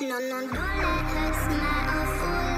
non non don't let her smile or fool